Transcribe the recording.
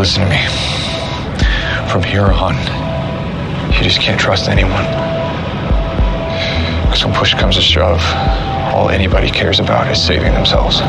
listen to me. From here on, you just can't trust anyone. Because when push comes to shove, all anybody cares about is saving themselves.